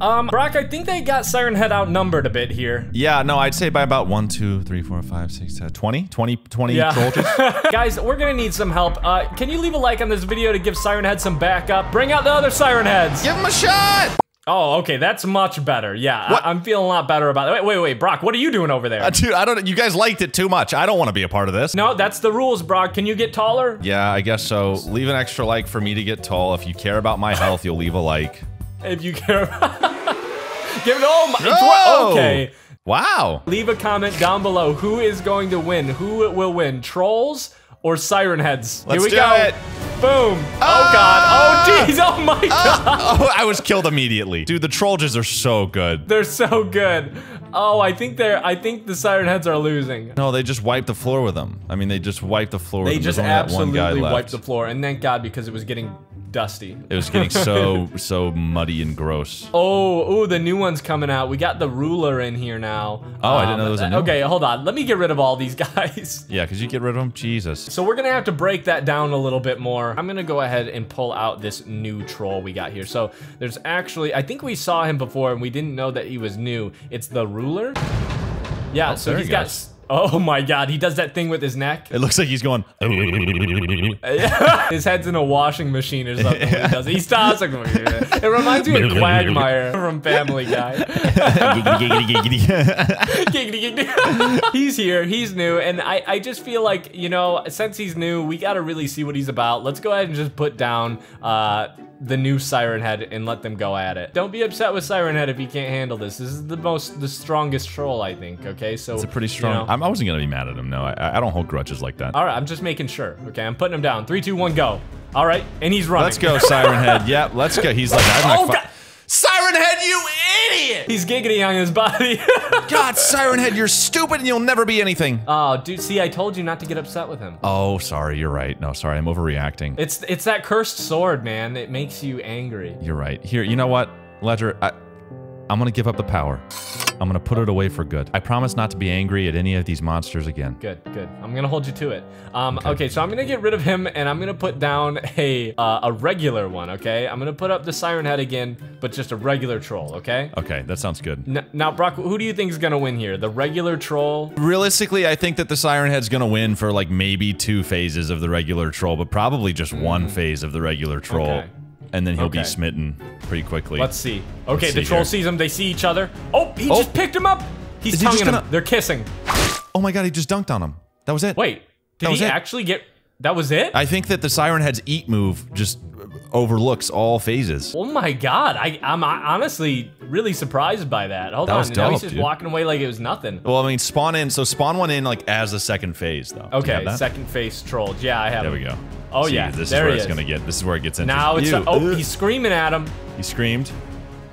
Um, Brock, I think they got Siren Head outnumbered a bit here. Yeah, no, I'd say by about 1, 2, 3, 4, 5, 6, 7, 20? 20, 20 Yeah. soldiers? Guys, we're gonna need some help. Uh, can you leave a like on this video to give Siren Head some backup? Bring out the other Siren Heads! Give him a shot! Oh, okay, that's much better. Yeah, What? I- am feeling a lot better about it. Wait, wait, wait, Brock, what are you doing over there? Uh, dude, I don't. You guys liked it too much. I don't want to be a part of this. no, that's the rules, Brock. Can you get taller? Yeah, I guess so. Leave an extra like for me to get tall. If you care about my health, you'll leave a like. If you care. Give it. all. my. Oh! Okay. Wow. Leave a comment down below. Who is going to win? Who will win? Trolls or Siren Heads? Let's Here we do go. it. Boom. Oh Ah! god. Oh jeez. Oh my god. Oh, I was killed immediately. Dude, the Trolls are so good. They're so good. Oh, I think they're. I think the Siren Heads are losing. No, they just wiped the floor with them. I mean, they just wiped the floor with They just There's one guy absolutely wiped the floor, and thank God because it was getting dusty. It was getting so, so muddy and gross. Oh, oh, the new one's coming out. We got the ruler in here now. Oh, I didn't know um, there was a new one. Okay, hold on. Let me get rid of all these guys. Yeah, because you get rid of them? Jesus. So we're gonna have to break that down a little bit more. I'm gonna go ahead and pull out this new troll we got here. So there's actually, I think we saw him before and we didn't know that he was new. It's the ruler. Yeah, oh, so there he's he got. Oh my god, he does that thing with his neck. It looks like he's going. His head's in a washing machine or something. He does it. He stops. Like, it reminds me of Quagmire from Family Guy. Giggity, giggity. he's here. He's new, and I, I just feel like you know, since he's new, we got to really see what he's about. Let's go ahead and just put down uh, the new Siren Head and let them go at it. Don't be upset with Siren Head if he can't handle this. This is the most, the strongest troll, I think. Okay, so It's a pretty you strong. know- I'm, I wasn't gonna be mad at him. No, I, I don't hold grudges like that. all right, I'm just making sure. Okay, I'm putting him down. Three, two, one, go. All right, and he's running. Let's go, Siren Head. Yep, let's go. He's like, I'm Oh, not God. Siren Head, you idiot! He's giggity on his body. God, Siren Head, you're stupid and you'll never be anything. oh, dude, see, I told you not to get upset with him. Oh, sorry, you're right. No, sorry, I'm overreacting. It's it's that cursed sword, man. It makes you angry. You're right. Here, you know what, Ledger? I, I'm gonna give up the power. I'm gonna put it away for good. I promise not to be angry at any of these monsters again. Good, good. I'm gonna hold you to it. Um, okay. so I'm gonna get rid of him, and I'm gonna put down a uh, a regular one. Okay, I'm gonna put up the Siren Head again, but just a regular troll. Okay. Okay, that sounds good. N- now, Brock, who do you think is gonna win here? The regular troll? Realistically, I think that the Siren Head's gonna win for like maybe two phases of the regular troll, but probably just one phase of the regular troll. Mm. Okay. And then he'll be smitten pretty quickly. Let's see. Okay, Let's the see troll here. sees him. They see each other. Oh, he Oh. just picked him up. He's Is he tonguing him. gonna- They're kissing. oh my god, he just dunked on him. That was it. Wait, did he it. actually get? That was it? I think that the Siren Head's eat move just overlooks all phases. Oh my god, I, I'm honestly really surprised by that. Hold That on, was now he's just dude. walking away like it was nothing. Well, I mean, spawn in. So spawn one in like as the second phase, though. Okay, second phase trolled. Yeah, I have. It. There him. we go. Oh See, yeah, this there is where he it's is. gonna get. This is where it gets interesting. Now it's Ew. a, oh, Ugh. he's screaming at him. he screamed.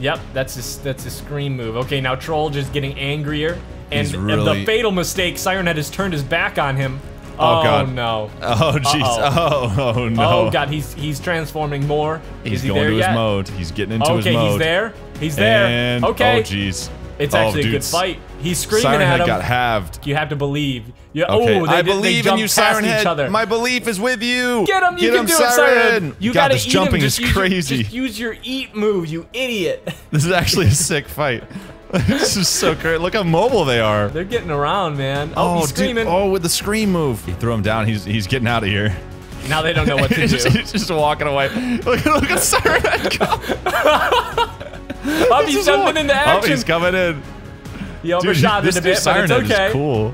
Yep, that's his that's his scream move. Okay, now troll just getting angrier, and He's the fatal mistake. Siren Head has turned his back on him. Oh, oh God. no. Oh jeez. Oh, oh no. Oh god, he's he's transforming more. He's is he going to yet? his mode. He's getting into his mode. Okay, he's there. He's there. And, oh, okay. Oh jeez. It's Oh, actually a good fight. He's screaming Siren at Head him. got halved. You have to believe. You, Okay, oh, they, I did- they believe in you, Siren each other. My belief is with you. Get him! You Get can do it, Siren. You God, gotta this eat jumping him. is Just use your- crazy. just use your eat move, you idiot. This is actually a sick fight. this is so great. Look how mobile they are. They're getting around, man. Oh, oh he's dude. screaming. Oh, with the scream move. He threw him down. He's he's getting out of here. Now they don't know what to he's, just, do. he's just walking away. Look, look at Siren Head go. Oh, he's jumping into Oh, action. he's coming in. He Dude, overshot this it a bit, but it's okay. is cool.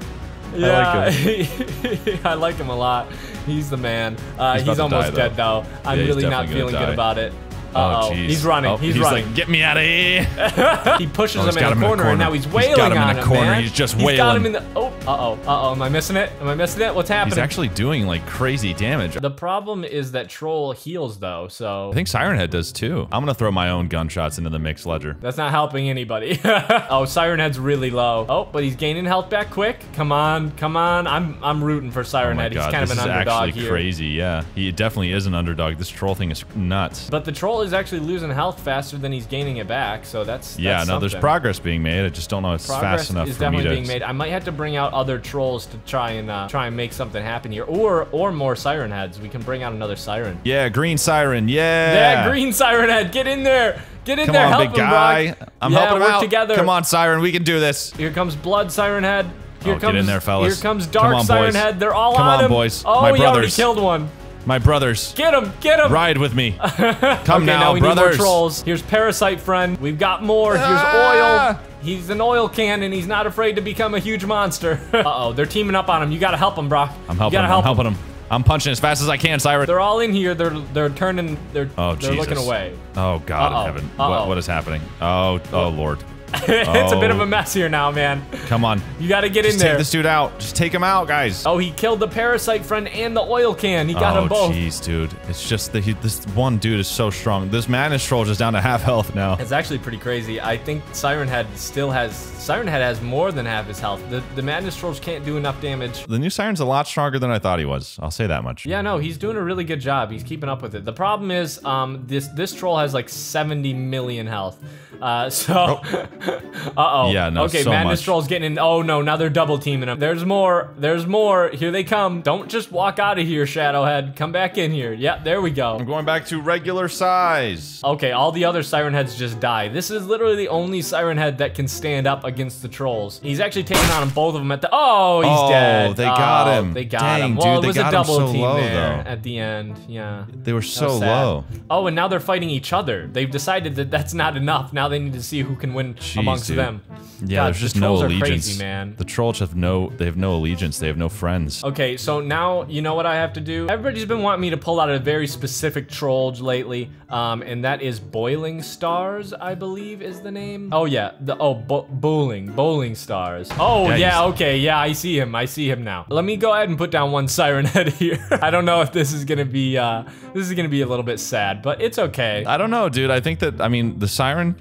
Yeah, I I like him a lot. He's the man. Uh, He's he's, almost dead though. I'm Yeah, really not feeling good about it. Oh, jeez. He's running. Oh, he's, running. like, get me out of here. he pushes Oh, him he's in him in a corner, and now he's He's wailing got him in a corner. man. He's just wailing. He's got him in the. Oh, uh oh, uh oh. Am I missing it? Am I missing it? What's happening? He's actually doing like crazy damage. the problem is that Troll heals though, so I think Siren Head does too. I'm gonna throw my own gunshots into the mix ledger. that's not helping anybody. oh, Siren Head's really low. Oh, but he's gaining health back quick. Come on, come on. I'm I'm rooting for Oh Siren my Head. god, he's kind this of an is actually crazy. Yeah, he definitely is an underdog. This troll thing is nuts. But the troll is actually losing health faster than he's gaining it back, so that's, yeah, that's no, there's progress being made. I just don't know if it's Progress fast enough is for me definitely to. being made. I might have to bring out other trolls to try and uh, try and make something happen here, or or more siren heads. We can bring out another siren. Yeah, green siren. Yeah. Yeah, green siren head, get in there, Get in Come there, on, help big him, guy. Brock. I'm yeah, helping him work out. together. Come on, Siren, we can do this. Here comes Blood Siren Head. Here Oh, get comes in there, fellas. Here comes Come Dark on, Siren boys. Head. They're all Come on on, him. boys. Oh, My he already killed one. My brothers, Get him, get him. ride with me. Come okay, now, we brothers. need more trolls. Here's Parasite Friend. We've got more. Here's Ah! Oil. He's an oil cannon. He's not afraid to become a huge monster. Uh-oh, they're teaming up on him. You gotta help him, bro. I'm you helping gotta him. help I'm helping him. I'm punching as fast as I can, Siren. They're all in here. They're they're turning. They're Oh, they're Jesus. looking away. Oh, God Uh-oh. in heaven. Uh-oh. What, what is happening? Oh, oh, Lord. it's a bit of Oh. a mess here now, man. Come on. You gotta get Just in take there. this dude out. Just take him out, guys. Oh, he killed the parasite friend and the oil can. He got oh, them both. jeez, dude. It's just that he, this one dude is so strong. This madness troll is down to half health now. It's actually pretty crazy. I think Siren Head still has Siren Head has more than half his health. The the madness trolls can't do enough damage. The new Siren's a lot stronger than I thought he was. I'll say that much. Yeah, no, he's doing a really good job. He's keeping up with it. The problem is, um, this this troll has like 70 million health. Uh, so, uh oh. Yeah, no, Okay, so madness much. troll's getting in. Oh no, now they're double teaming him. There's more. There's more. Here they come. Don't just walk out of here, Shadowhead. Come back in here. Yep, there we go. I'm going back to regular size. Okay, all the other Siren Heads just die. This is literally the only Siren Head that can stand up against the trolls. He's actually taking on them both of them at the. Oh, he's dead. Oh, dead. they got Oh, him. They got Dang, him. Well, dude, it was they a got him double so team low, there though. at the end. Yeah. They were so low. Oh, and now they're fighting each other. They've decided that that's not enough. Now they need to see who can win Jeez, amongst dude. them. Yeah, God, there's the just no allegiance. crazy, man. The trolls have no. They have no allegiance. They have no friends. Okay, so now you know what I have to do. Everybody's been wanting me to pull out a very specific troll lately, um, and that is Boiling Stars, I believe is the name. Oh yeah, the oh bo- bowling, bowling stars. Oh Yeah, yeah, okay, yeah, I see him. I see him now. Let me go ahead and put down one Siren Head here. I don't know if this is gonna be uh, this is gonna be a little bit sad, but it's okay. I don't know, dude. I think that. I mean, the siren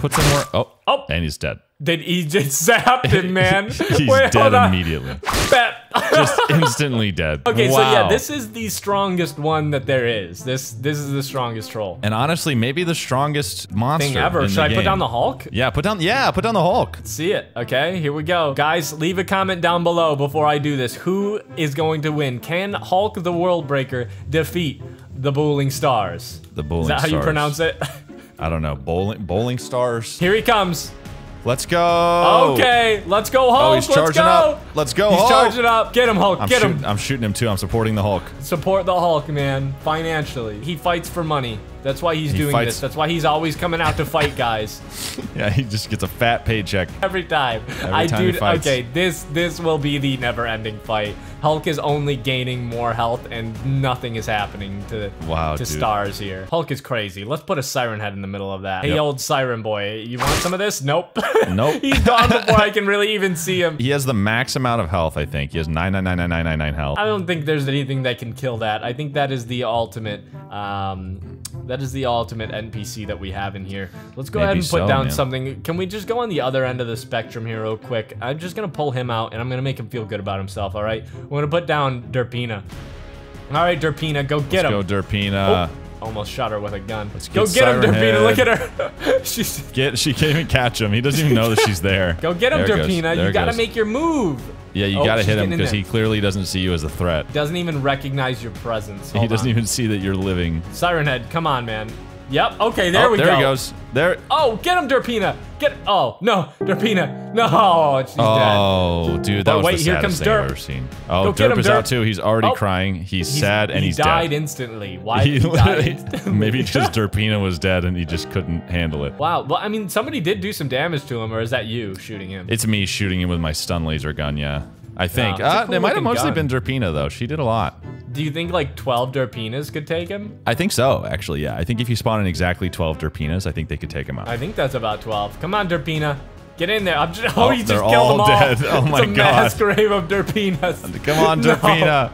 puts some more. Oh. Oh. And he's dead. Did he just zapped him, man? he's Wait, dead immediately. Just instantly dead. Okay, wow. so yeah, this is the strongest one that there is. This this is the strongest troll. And honestly, maybe the strongest monster Thing ever. Should I put down the Hulk? Yeah, put down. Yeah, put down the Hulk. See it. Okay, here we go. Guys, leave a comment down below before I do this. Who is going to win? Can Hulk the World Breaker defeat the Bowling Stars? The bowling Stars. Is that how you pronounce it? I don't know. Bowling bowling stars. here he comes. Let's go. Okay, let's go oh, Hulk. Oh, he's let's charging go. up. Let's go, He's Hulk. charging up. Get him, Hulk. I'm Get him. I'm shooting him too. I'm supporting the Hulk. Support the Hulk, man, financially. He fights for money. That's why he's He doing fights- this. That's why he's always coming out to fight guys. Yeah, he just gets a fat paycheck. Every time. I time do. Okay, this this will be the never-ending fight. Hulk is only gaining more health, and nothing is happening to Wow, to dude. stars here. Hulk is crazy. Let's put a siren head in the middle of that. Hey, Yep. old siren boy, you want some of this? Nope. Nope. He's gone before I can really even see him. He has the max amount of health. I think he has nine nine nine nine nine nine nine health. I don't think there's anything that can kill that. I think that is the ultimate. Um, that is the ultimate NPC that we have in here. Let's go ahead and put so, down man. something. Can we just go on the other end of the spectrum here, real quick? I'm just gonna pull him out, and I'm gonna make him feel good about himself. All right. We're gonna put down Derpina. All right, Derpina, go get him. Go Derpina. Oh, almost shot her with a gun. Let's go get him, Derpina. Look at her. She's. Get she can't even catch him. He doesn't even know that she's there. Go get him, There. Derpina. You gotta goes. make your move. Yeah, you Oh, gotta hit him because he clearly doesn't see you as a threat. Doesn't even recognize your presence. he Hold doesn't on. even see that you're living. Siren Head, come on, man. Yep. Okay, there oh, we there go. There he goes. There. Oh, get him, Derpina. Get. Oh no, Derpina. No, she's dead. Oh, dude, that But was wait, the saddest comes thing I've Derp. ever seen. Oh, Derp him, is out too. He's already Oh. crying. He's, He's- sad and he he's died dead. instantly. Why He did he instantly? maybe just Derpina was dead and he just couldn't handle it. Wow. Well, I mean, somebody did do some damage to him, or is that you shooting him? It's me shooting him with my stun laser gun. Yeah, I think. Uh, cool it might have mostly gun. been Derpina though. She did a lot. Do you think like 12 Derpinas could take him? I think so, actually. Yeah, I think if you spawn in exactly 12 Derpinas, I think they could take him out. I think that's about 12. Come on, Derpina. Get in there. I'm just, oh, Oh, he just killed all them all. dead. Oh my it's a God. mass grave of Derpinas. Come on, No. Derpina.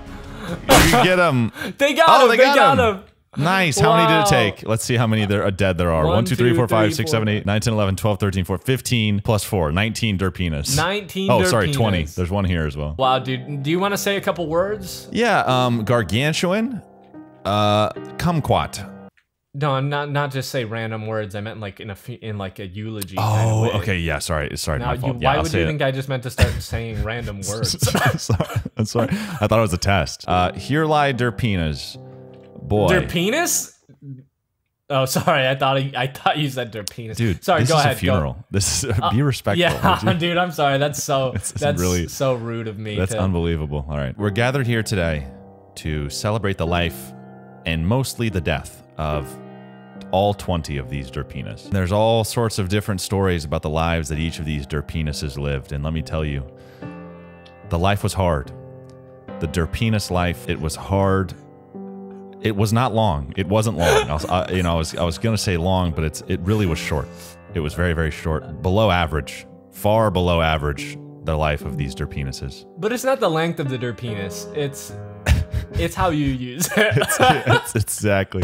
You get him. They got Oh, him. they They, got got, him. him. Nice. How many did it take? Let's see how many there are dead there are. One, 1, 2, 3, 4, 5, 6, 7, 8, 9, 10, 11, 12, 13, 14, 15 plus 4. 19 Derpinas. 19 Oh, sorry, 20. There's one here as well. Wow, dude. Do you want to say a couple words? Yeah, um, Gargantuan, uh, Kumquat. No, I'm not not just say random words. I meant like in a in like a eulogy. Oh, okay, yeah, sorry, sorry, Now, my you. Yeah, why I'll would you it. think I just meant to start saying random words? sorry, I'm sorry. I thought it was a test. Uh, here lie Derpinas. Boy. Their penis? Oh, sorry. I thought he, I thought you said their penis. Dude, sorry. this go is ahead. a funeral. This is uh, be respectful. Yeah, dude. I'm sorry. That's so. That's really- so rude of me. That's to, unbelievable. All right. We're gathered here today to celebrate the life and mostly the death of all 20 of these Derpinas. There's all sorts of different stories about the lives that each of these Derpinases lived. And let me tell you, the life was hard. The Derpinus life, it was hard. It was not long. It wasn't long. I was, I, you know, I was, I was going to say long, but it's, it really was short. It was very, very short. Below average, far below average, the life of these Derpinases. But it's not the length of the Derpenis. It's it's how you use it. That's exactly.